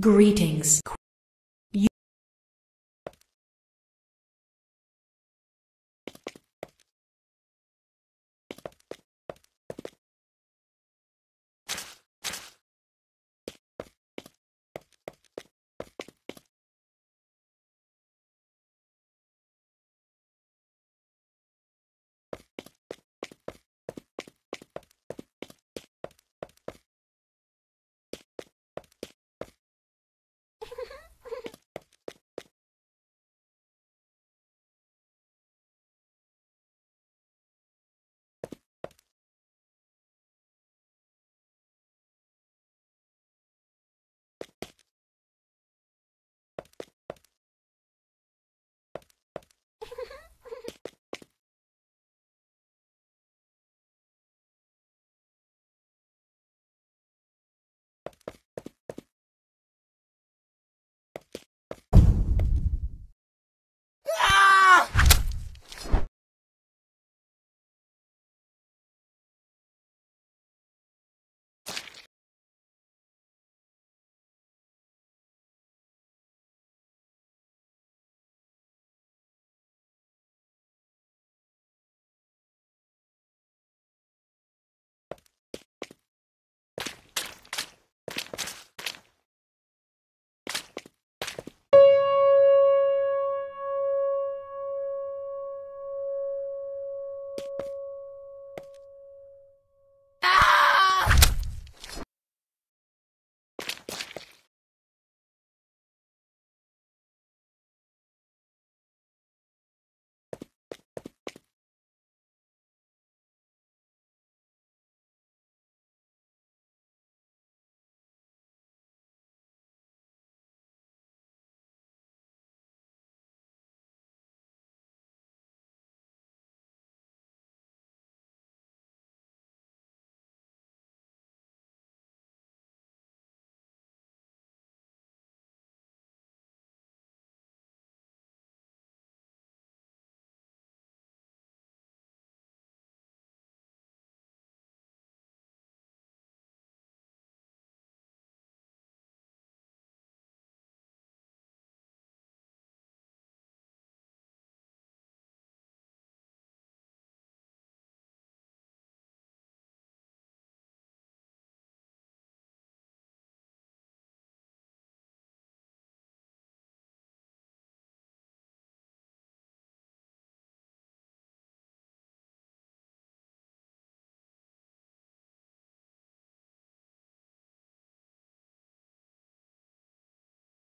Greetings.